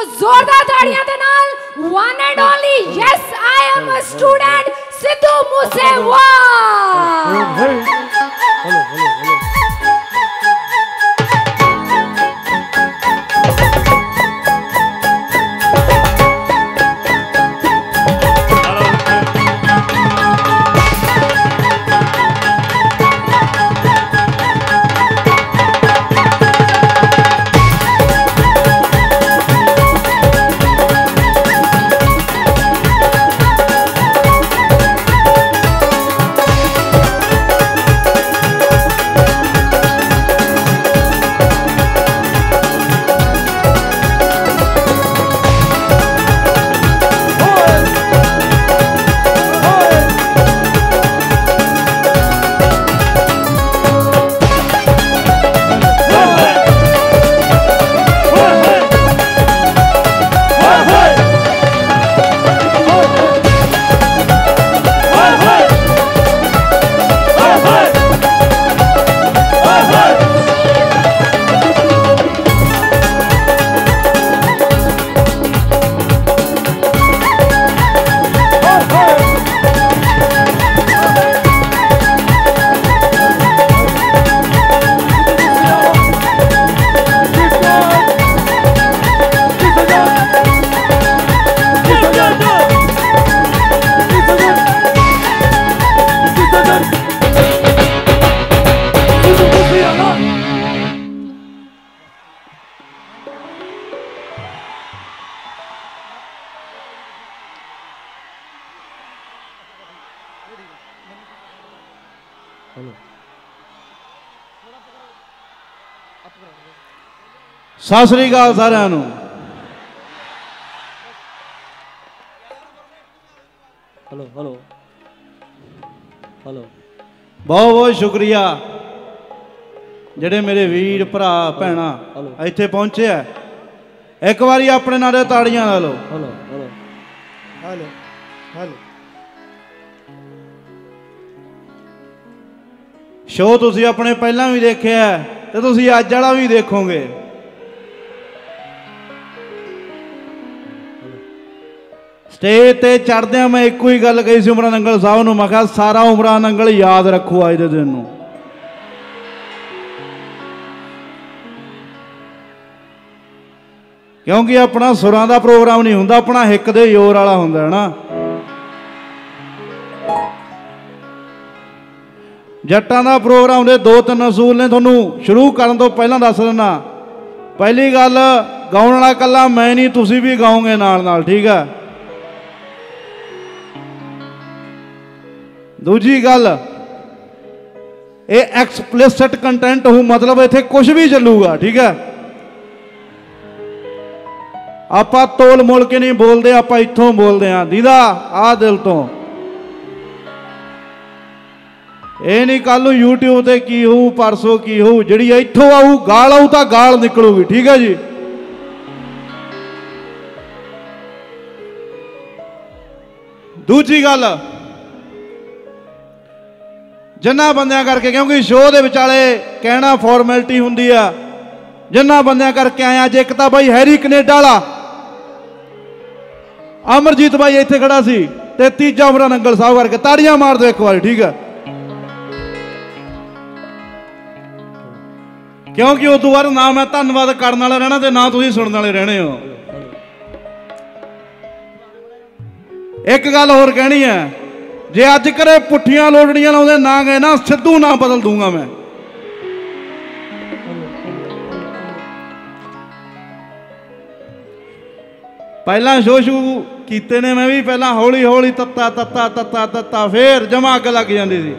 ਸੋ ਜ਼ੋਰਦਾਰ ਤਾੜੀਆਂ ਦੇ ਨਾਲ one and only yes I am a student Sidhu Moosewala. oh ਸਤਿ ਸ੍ਰੀ ਅਕਾਲ ਸਾਰਿਆਂ ਨੂੰ। Hello hello. ਹਲੋ। ਬਹੁਤ ਬਹੁਤ ਸ਼ੁਕਰੀਆ। ਜਿਹੜੇ ਮੇਰੇ ਵੀਰ ਭਰਾ ਭੈਣਾ ਇੱਥੇ ਪਹੁੰਚੇ ਆ। ਇੱਕ ਵਾਰੀ ਆਪਣੇ ਨਾਲੇ ਤਾੜੀਆਂ ਲਾ ਲਓ। Hello hello. Hello hello. Show ਤੁਸੀਂ ਆਪਣੇ ਪਹਿਲਾਂ ਵੀ ਦੇਖਿਆ ਤੇ ਤੁਸੀਂ ਅੱਜ ਵਾਲਾ ਵੀ ਦੇਖੋਗੇ। ਸਟੇਜ ਤੇ ਚੜਦਿਆਂ ਮੈਂ ਇੱਕੋ ਹੀ ਗੱਲ ਕਹੀ ਸੀ ਉਮਰਾਂ ਨੰਗਲ ਸਾਹਿਬ ਨੂੰ, ਮੈਂ ਕਿਹਾ ਸਾਰਾ ਉਮਰਾਂ ਨੰਗਲ ਯਾਦ ਰੱਖੋ ਅੱਜ ਦੇ ਦਿਨ ਨੂੰ। ਕਿਉਂਕਿ ਆਪਣਾ ਸੁਰਾਂ ਦਾ ਪ੍ਰੋਗਰਾਮ ਨਹੀਂ ਹੁੰਦਾ, ਆਪਣਾ ਹਿੱਕ ਦੇ ਜ਼ੋਰ ਵਾਲਾ ਹੁੰਦਾ ਹੈ ਨਾ। ਜੱਟਾਂ ਦਾ ਪ੍ਰੋਗਰਾਮ ਦੇ ਦੋ ਤਿੰਨ ਅਸੂਲ ਨੇ, ਤੁਹਾਨੂੰ ਸ਼ੁਰੂ ਕਰਨ ਤੋਂ ਪਹਿਲਾਂ ਦੱਸ ਦਿੰਦਾ। ਪਹਿਲੀ ਗੱਲ, ਗਾਉਣ ਵਾਲਾ ਕੱਲਾ ਮੈਂ ਨਹੀਂ, ਤੁਸੀਂ ਵੀ ਗਾਓਗੇ ਨਾਲ ਨਾਲ, ਠੀਕ ਹੈ? ਦੂਜੀ ਗੱਲ, ਇਹ ਐਕਸਪਲਿਸਿਟ ਕੰਟੈਂਟ ਹੋ, ਮਤਲਬ ਇੱਥੇ ਕੁਝ ਵੀ ਚੱਲੂਗਾ, ਠੀਕ ਹੈ? ਆਪਾਂ ਤੋਲ ਮੋਲ ਕੇ ਨਹੀਂ ਬੋਲਦੇ, ਆਪਾਂ ਇੱਥੋਂ ਬੋਲਦੇ ਆਂ ਦੀਦਾ ਆ ਦਿਲ ਤੋਂ। ਇਹ ਨਹੀਂ ਕੱਲ ਨੂੰ YouTube ਤੇ ਕੀ ਹੋਊ, ਪਰਸੋਂ ਕੀ ਹੋਊ, ਜਿਹੜੀ ਇੱਥੋਂ ਆਊ, ਗਾਲ ਆਊ ਤਾਂ ਗਾਲ ਨਿਕਲੂਗੀ, ਠੀਕ ਹੈ ਜੀ? ਦੂਜੀ ਗੱਲ, ਜਿੰਨਾ ਬੰਦਿਆਂ ਕਰਕੇ, ਕਿਉਂਕਿ ਸ਼ੋਅ ਦੇ ਵਿਚਾਲੇ ਕਹਿਣਾ ਫਾਰਮੈਲਿਟੀ ਹੁੰਦੀ ਆ, ਜਿੰਨਾ ਬੰਦਿਆਂ ਕਰਕੇ ਆਇਆ, ਜੇ ਇੱਕ ਤਾਂ ਬਾਈ ਹੈਰੀ ਕੈਨੇਡਾ ਵਾਲਾ, ਅਮਰਜੀਤ ਬਾਈ ਇੱਥੇ ਖੜਾ ਸੀ, ਤੇ ਤੀਜਾ ਉਮਰਾਂ ਨੰਗਲ ਸਾਹਿਬ ਕਰਕੇ ਤਾੜੀਆਂ ਮਾਰ ਦਿਓ ਇੱਕ ਵਾਰੀ, ਠੀਕ ਹੈ? ਕਿਉਂਕਿ ਉਸ ਤੋਂ ਬਾਅਦ ਨਾ ਮੈਂ ਧੰਨਵਾਦ ਕਰਨ ਵਾਲਾ ਰਹਿਣਾ ਤੇ ਨਾ ਤੁਸੀਂ ਸੁਣਨ ਵਾਲੇ ਰਹਿਣੇ ਹੋ। ਇੱਕ ਗੱਲ ਹੋਰ ਕਹਿਣੀ ਹੈ, ਜੇ ਅੱਜ ਕਰੇ ਪੁੱਠੀਆਂ ਲੋੜੜੀਆਂ ਲਾਉਂਦੇ ਨਾ ਗਏ ਨਾ, ਸਿੱਧੂ ਨਾ ਬਦਲ ਦੂੰਗਾ ਮੈਂ। ਪਹਿਲਾਂ ਸ਼ੋ ਸ਼ੂ ਕੀਤੇ ਨੇ ਮੈਂ ਵੀ, ਪਹਿਲਾਂ ਹੌਲੀ ਹੌਲੀ ਤੱਤਾ ਤੱਤਾ ਤੱਤਾ ਤੱਤਾ, ਫੇਰ ਜਮਾ ਅੱਗ ਲੱਗ ਜਾਂਦੀ ਸੀ।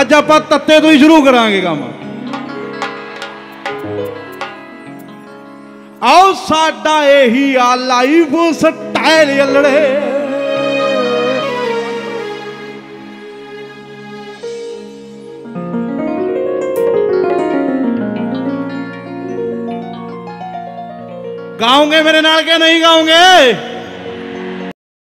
ਅੱਜ ਆਪਾਂ ਤੱਤੇ ਤੋਂ ਹੀ ਸ਼ੁਰੂ ਕਰਾਂਗੇ ਕੰਮ। ਆਓ ਸਾਡਾ ਇਹੀ ਆ ਲਾਈਫ ਸਟਾਈਲ ਅਲੜੇ ਗਾਉਂਗੇ ਮੇਰੇ ਨਾਲ ਕਿ ਨਹੀਂ ਗਾਉਂਗੇ